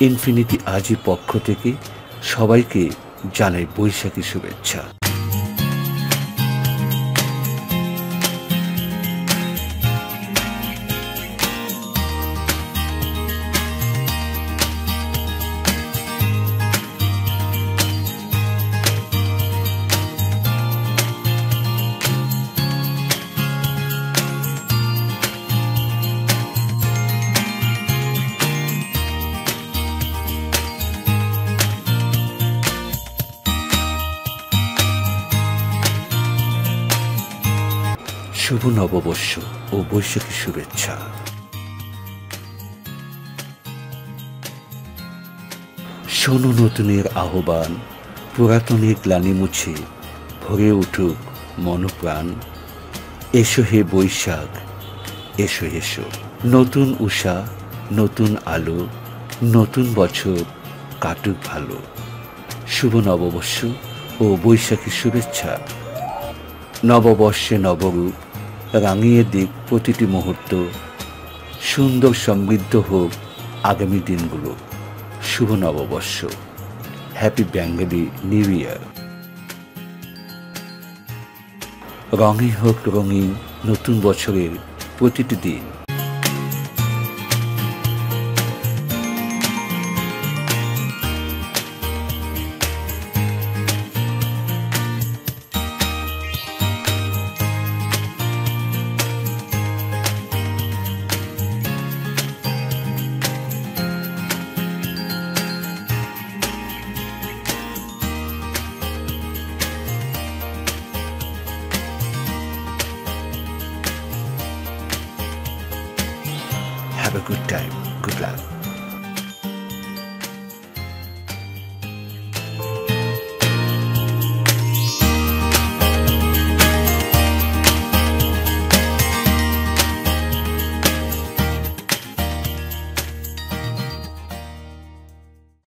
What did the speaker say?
Infinity আজি পক্ষ থেকে সবাইকে জানাই বৈশাখী শুভেচ্ছা। শুভ নববর্ষ ও বৈশাখী শুভেচ্ছা। শোনো নতুনের আহ্বান, পুরাতনের গ্লানি মুছে, ভরে উঠুক মনপ্রাণ। এসো হে বৈশাখ, এসো এসো, নতুন উষা, নতুন আলো, নতুন বছর কাটুক ভালো। শুভ নববর্ষ ও বৈশাখী শুভেচ্ছা। নববর্ষে নবরূপ রাঙিয়ে দিক প্রতিটি মুহূর্ত। সুন্দর সমৃদ্ধ হোক আগামী দিনগুলো। শুভ নববর্ষ। Happy Bengali new year. রঙে হোক রঙিন নতুন বছরের প্রতিটি দিন। Have a good time. Good luck.